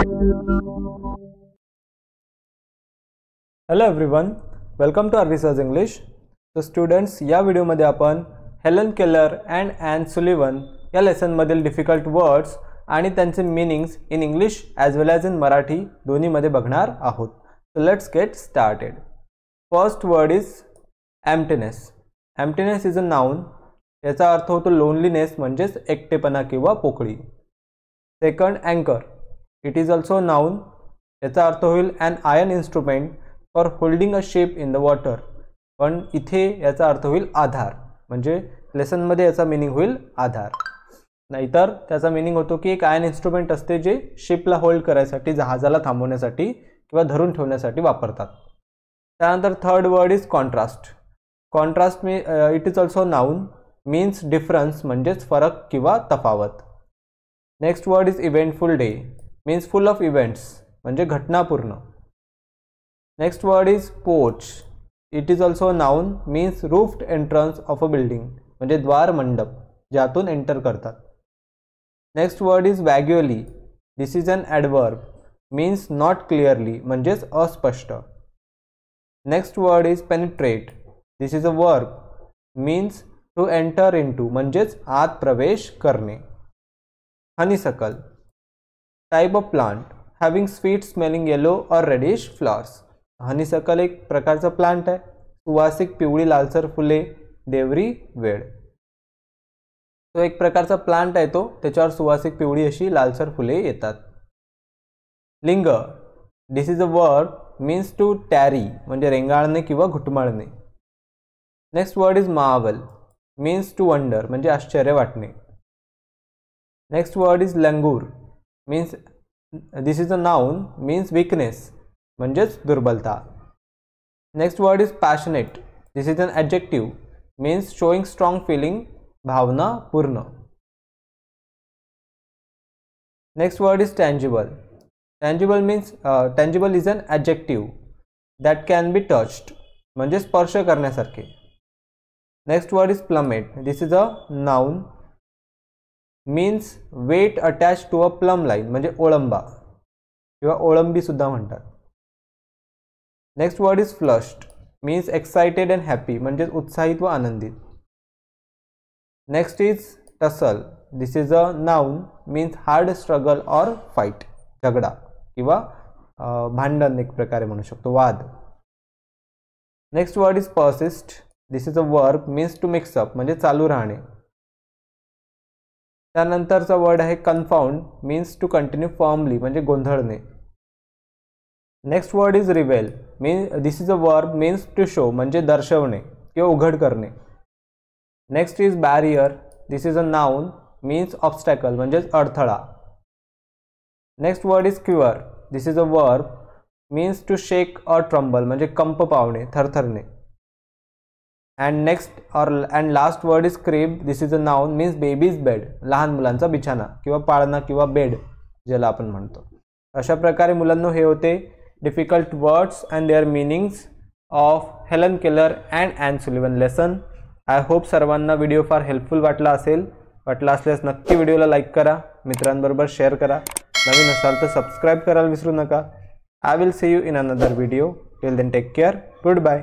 Hello everyone welcome to our research English तर students या व्हिडिओमध्ये आपण Helen Keller and and Sullivan या लेसनमधील डिफिकल्ट वर्ड्स आणि त्यांचे meanings in English as well as in Marathi दोन्हीमध्ये बघणार आहोत. So let's get started first word is emptiness emptiness is a noun याचा अर्थ होतो लोनलीनेस म्हणजेच एकटेपणा किंवा पोकळी. सेकंड अँकर इट इज ऑल्सो नाऊन याचा अर्थ होईल an iron instrument for holding a shape in the water पण इथे याचा अर्थ होईल आधार. म्हणजे लेसनमध्ये याचा मिनिंग होईल आधार. नाहीतर त्याचा मिनिंग होतो की एक आयन इन्स्ट्रुमेंट असते जे शिपला होल्ड करायसाठी जहाजाला थांबवण्यासाठी किंवा धरून ठेवण्यासाठी वापरतात. त्यानंतर third word is contrast contrast me it is also noun means difference म्हणजेच फरक किंवा तफावत. Next word is eventful day means full of events म्हणजे घटनापूर्ण. Next word is porch it is also noun means roofed entrance of a building म्हणजे द्वार मंडप ज्यातून enter करतात. Next word is vaguely this is an adverb means not clearly म्हणजेच अस्पष्ट. Next word is penetrate this is a verb means to enter into म्हणजेच आत प्रवेश करणे. Honeysuckle type of plant having sweet smelling yellow or reddish flowers honeysuckle एक प्रकारचा plant आहे. सुवासिक पिवळी लालसर फुले देवरी वेळ तो एक प्रकारचा प्लांट आहे तो. त्याच्यावर सुवासिक पिवळी अशी लालसर फुले येतात. Linger. This is a word means to tarry म्हणजे रेंगाळणे किंवा घुटमाळणे. Next word is marvel means to wonder म्हणजे आश्चर्य वाटणे. Next word is languor means this is a noun means weakness म्हणजेच दुर्बलता. Next word is passionate this is an adjective means showing strong feeling भावना पूर्ण. Next word is tangible tangible means tangible is an adjective that can be touched म्हणजे स्पर्श करण्यासारखे. Next word is plummet this is a noun means weight attach to a plum line म्हणजे ओळंबा किंवा ओळंबी सुद्धा म्हणतात. Next word is flushed means excited and happy म्हणजेच उत्साहित व आनंदित. Next is tussle this is a noun means hard struggle or fight झगडा किंवा भांडण एक प्रकारे म्हणू शकतो वाद. Next word is persist this is a work means to mix up म्हणजे चालू राहणे. त्यानंतरचा वर्ड आहे confound means to continue formally म्हणजे गोंधळणे. Next word is reveal mean this is a verb means to show म्हणजे दर्शवणे किंवा उघड करणे. Next is barrier this is a noun means obstacle म्हणजेच अडथळा. Next word is cure this is a verb means to shake or tremble म्हणजे कंप पावणे थरथरणे. And next or and last word is crib this is a noun means babies bed लहान मुलांचा बिछाना किंवा पाळणा किंवा बेड ज्याला आपण म्हणतो. अशा प्रकारे मुलांना हे होते difficult words and their meanings of Helen Keller and and Sullivan lesson I hope सर्वांना व्हिडिओ फार हेल्पफुल वाटला असेल. वाटला असल्यास नक्की व्हिडिओला लाईक करा. मित्रांबरोबर शेअर करा. नवीन असाल तर सबस्क्राईब करायला विसरू नका. I will see you in another video till then take care good bye